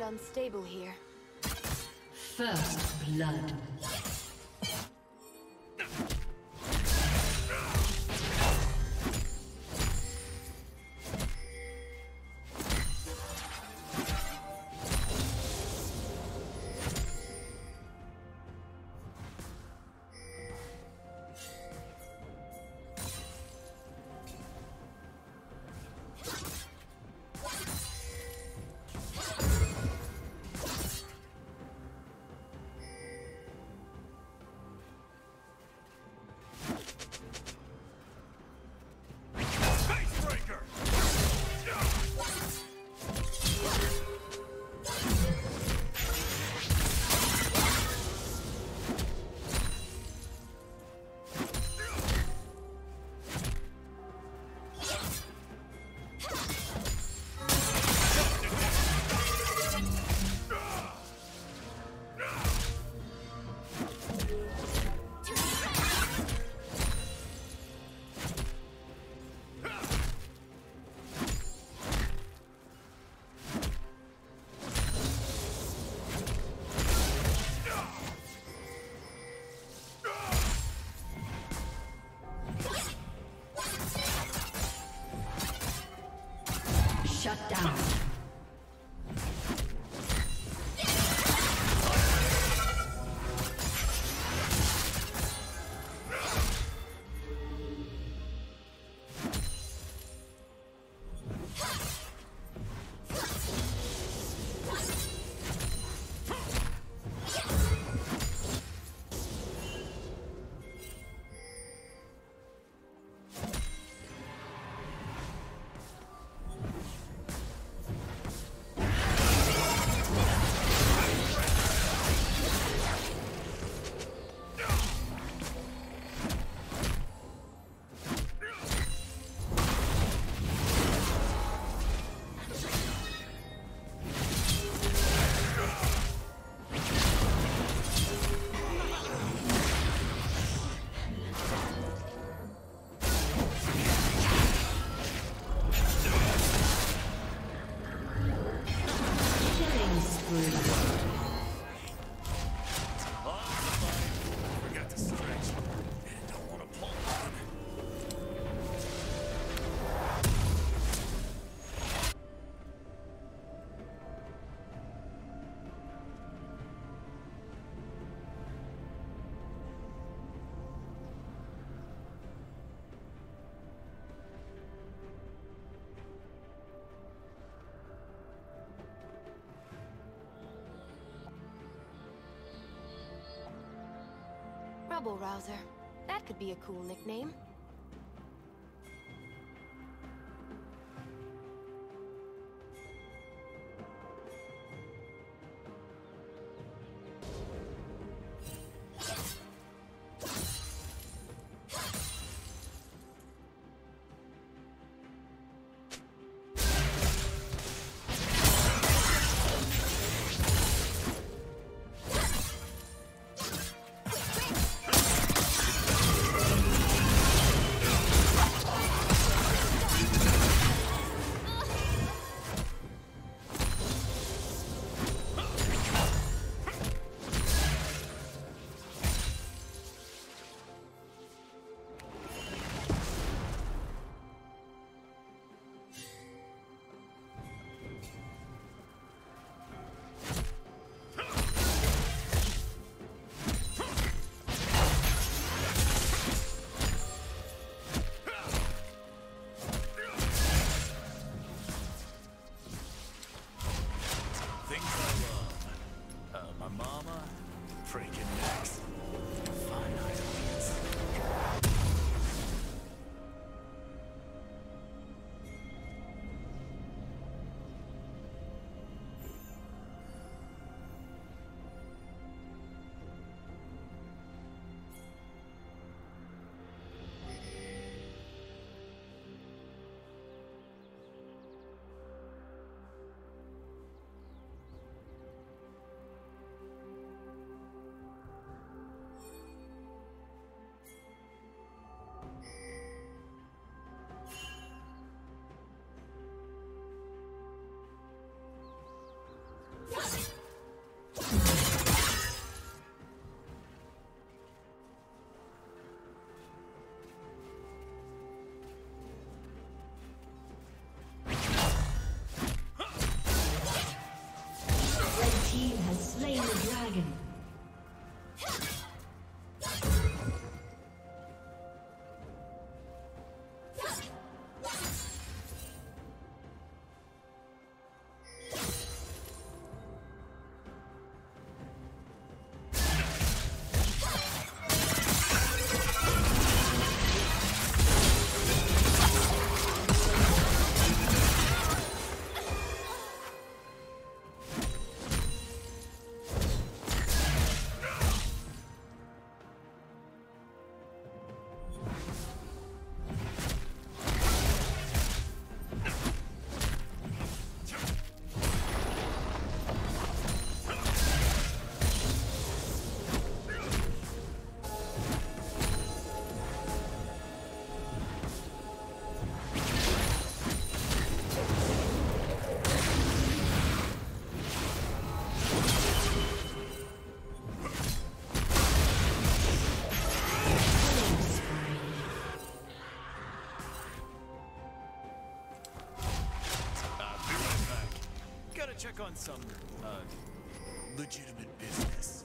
unstable here. First blood. Trouble Rouser. That could be a cool nickname. Check on some, uh, legitimate business.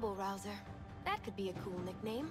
Rubble Rouser. That could be a cool nickname.